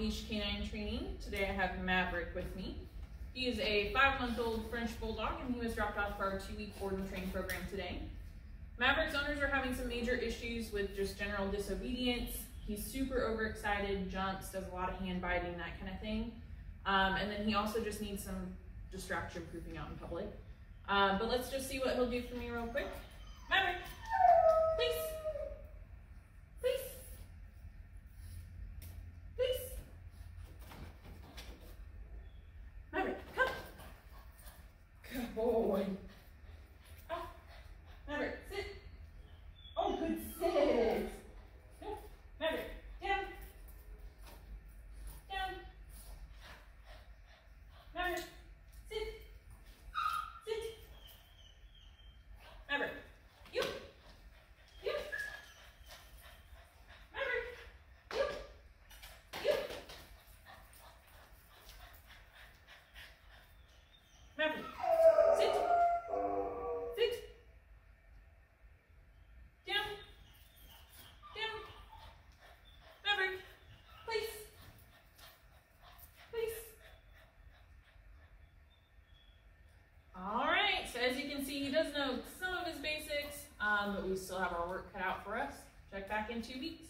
Amanda with Off Leash Canine Training. Today I have Maverick with me. He is a five month old French Bulldog and he was dropped off for our two week board and train program today. Maverick's owners are having some major issues with just general disobedience. He's super overexcited, jumps, does a lot of hand biting, that kind of thing. Um, and then he also just needs some distraction proofing out in public. Um, but let's just see what he'll do for me real quick. Maverick, does know some of his basics, um, but we still have our work cut out for us. Check back in two weeks.